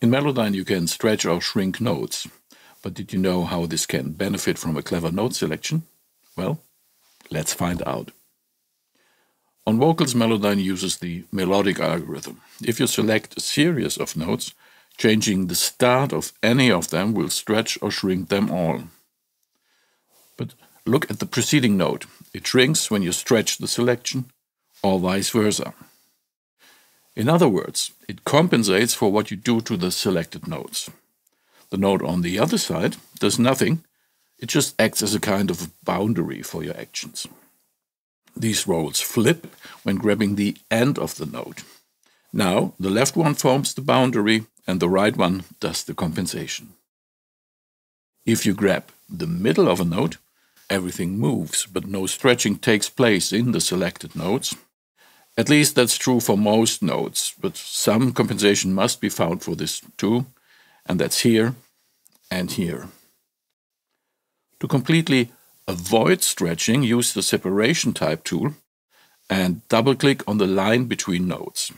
In Melodyne, you can stretch or shrink notes. But did you know how this can benefit from a clever note selection? Well, let's find out. On vocals, Melodyne uses the melodic algorithm. If you select a series of notes, changing the start of any of them will stretch or shrink them all. But look at the preceding note. It shrinks when you stretch the selection, or vice versa. In other words, it compensates for what you do to the selected notes. The note on the other side does nothing, it just acts as a kind of boundary for your actions. These roles flip when grabbing the end of the note. Now, the left one forms the boundary and the right one does the compensation. If you grab the middle of a note, everything moves, but no stretching takes place in the selected notes, at least that's true for most notes, but some compensation must be found for this too, and that's here and here. To completely avoid stretching, use the separation type tool and double click on the line between notes.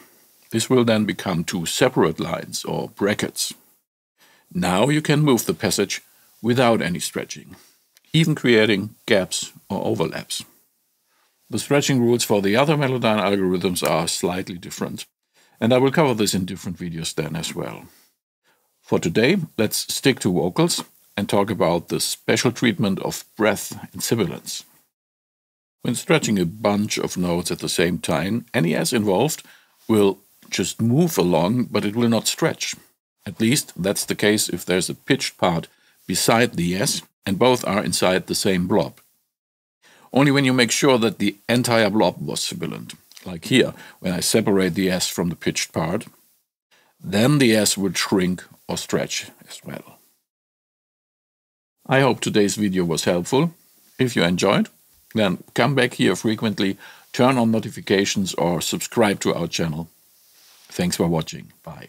This will then become two separate lines or brackets. Now you can move the passage without any stretching, even creating gaps or overlaps. The stretching rules for the other Melodyne algorithms are slightly different, and I will cover this in different videos then as well. For today, let's stick to vocals and talk about the special treatment of breath and sibilance. When stretching a bunch of notes at the same time, any S involved will just move along, but it will not stretch. At least that's the case if there's a pitched part beside the S and both are inside the same blob only when you make sure that the entire blob was sibilant. Like here, when I separate the S from the pitched part, then the S would shrink or stretch as well. I hope today's video was helpful. If you enjoyed, then come back here frequently, turn on notifications or subscribe to our channel. Thanks for watching. Bye.